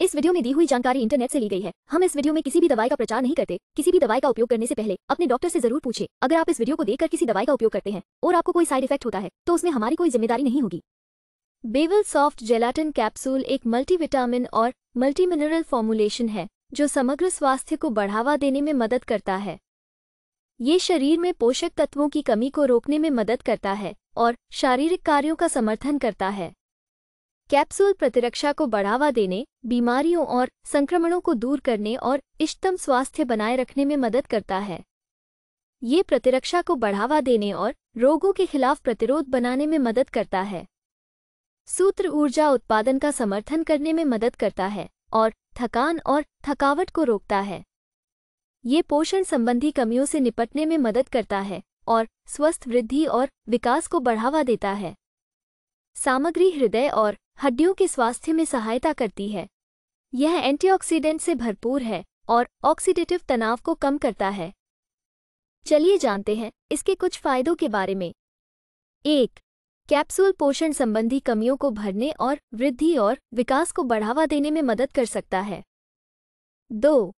इस वीडियो में दी हुई जानकारी इंटरनेट से ली गई है। हम इस वीडियो में किसी भी दवाई का प्रचार नहीं करते। किसी भी दवाई का उपयोग करने से पहले अपने डॉक्टर से ज़रूर पूछे। अगर आप इस वीडियो को देखकर किसी दवाई का उपयोग करते हैं और आपको कोई साइड इफ़ेक्ट होता है तो उसमें हमारी कोई ज़िम्मेदारी नहीं होगी। बेवल सॉफ्ट जेलाटिन कैप्सूल एक मल्टीविटामिन और मल्टी मिनरल फॉर्मुलेशन है, जो समग्र स्वास्थ्य को बढ़ावा देने में मदद करता है। ये शरीर में पोषक तत्वों की कमी को रोकने में मदद करता है और शारीरिक कार्यों का समर्थन करता है। कैप्सूल प्रतिरक्षा को बढ़ावा देने, बीमारियों और संक्रमणों को दूर करने और इष्टतम स्वास्थ्य बनाए रखने में मदद करता है। ये प्रतिरक्षा को बढ़ावा देने और रोगों के खिलाफ प्रतिरोध बनाने में मदद करता है। सूत्र ऊर्जा उत्पादन का समर्थन करने में मदद करता है और थकान और थकावट को रोकता है। ये पोषण संबंधी कमियों से निपटने में मदद करता है और स्वस्थ वृद्धि और विकास को बढ़ावा देता है। सामग्री हृदय और हड्डियों के स्वास्थ्य में सहायता करती है। यह एंटीऑक्सीडेंट से भरपूर है और ऑक्सीडेटिव तनाव को कम करता है। चलिए जानते हैं इसके कुछ फायदों के बारे में। एक, कैप्सूल पोषण संबंधी कमियों को भरने और वृद्धि और विकास को बढ़ावा देने में मदद कर सकता है। दो,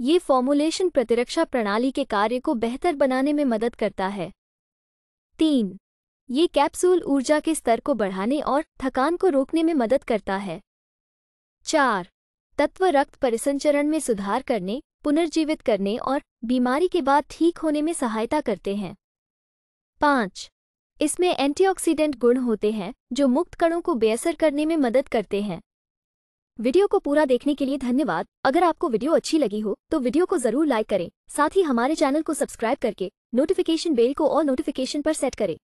ये फॉर्मुलेशन प्रतिरक्षा प्रणाली के कार्य को बेहतर बनाने में मदद करता है। तीन ये कैप्सूल ऊर्जा के स्तर को बढ़ाने और थकान को रोकने में मदद करता है। चार, तत्व रक्त परिसंचरण में सुधार करने, पुनर्जीवित करने और बीमारी के बाद ठीक होने में सहायता करते हैं। पाँच, इसमें एंटीऑक्सीडेंट गुण होते हैं, जो मुक्त कणों को बेअसर करने में मदद करते हैं। वीडियो को पूरा देखने के लिए धन्यवाद। अगर आपको वीडियो अच्छी लगी हो तो वीडियो को ज़रूर लाइक करें। साथ ही हमारे चैनल को सब्सक्राइब करके, नोटिफिकेशन बेल को ऑल नोटिफिकेशन पर सेट करें।